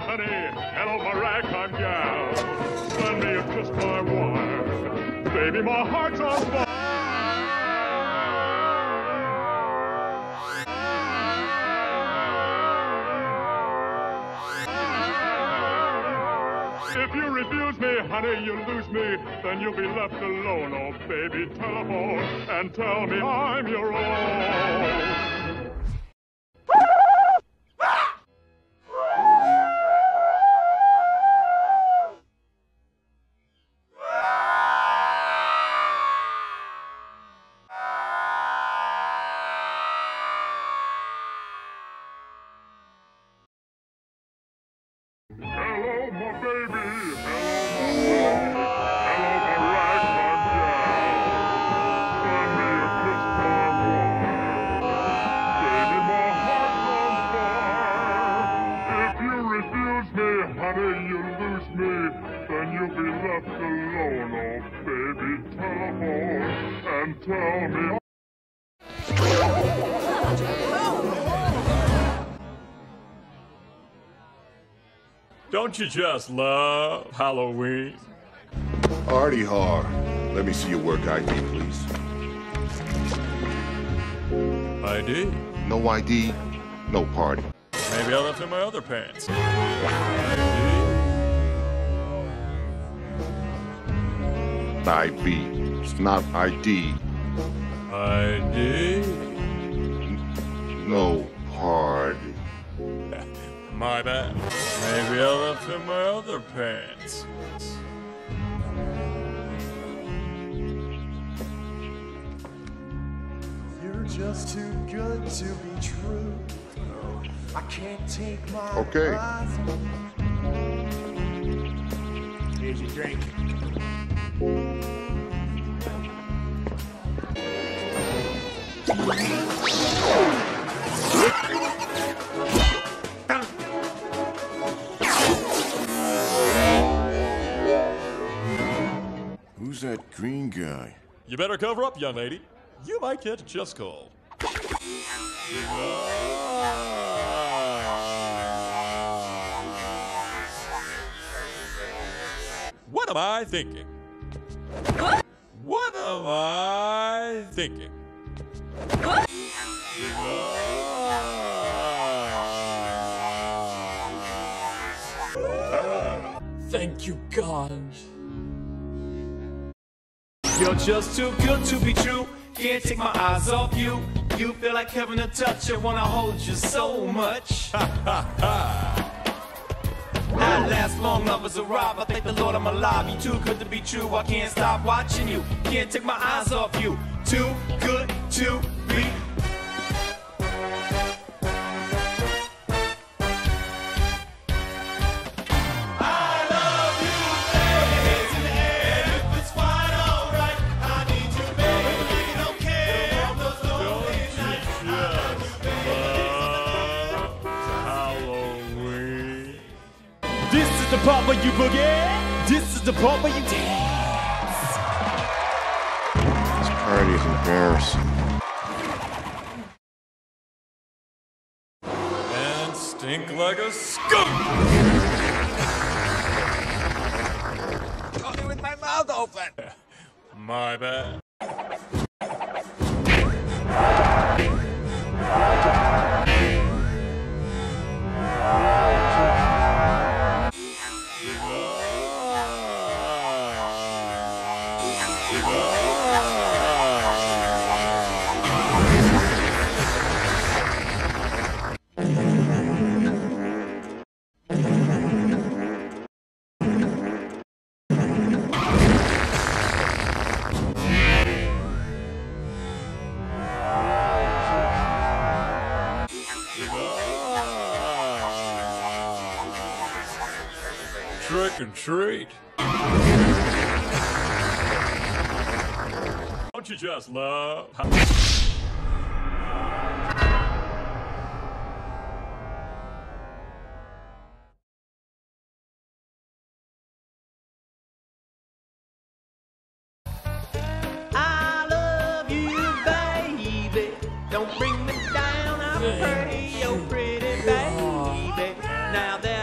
honey. Hello, my ragtime gal. Lend me a kiss, my wife. Baby, my heart's on fire. If you refuse me, honey, you lose me, then you'll be left alone. Oh, baby, telephone and tell me I'm your own. Honey, you lose me. Then you'll be left alone. Oh, baby, telephone and tell me. Don't you just love Halloween? Artie Har. Let me see your work ID, please. ID? No ID, no party. Maybe I left in my other pants. ID. It's not ID. ID? No party. My bad. Maybe I left in my other pants. You're just too good to be true. I can't take my Okay. eyes Here's your drink. Who's that green guy? You better cover up, young lady. You might get a chest cold. What am I thinking? What am I thinking? Thank you, God. You're just too good to be true. Can't take my eyes off you. You feel like having a touch. I wanna hold you so much. At last, long lovers arrive. I thank the Lord I'm alive. You too good to be true. I can't stop watching you. Can't take my eyes off you. Too good to is the part where you boogie. This is the part where you dance. This party is embarrassing. And stink like a skunk. Only with my mouth open. My bad. Trick and treat. Don't you just love? I love you, baby. Don't bring me down, I pray, oh pretty baby. Now that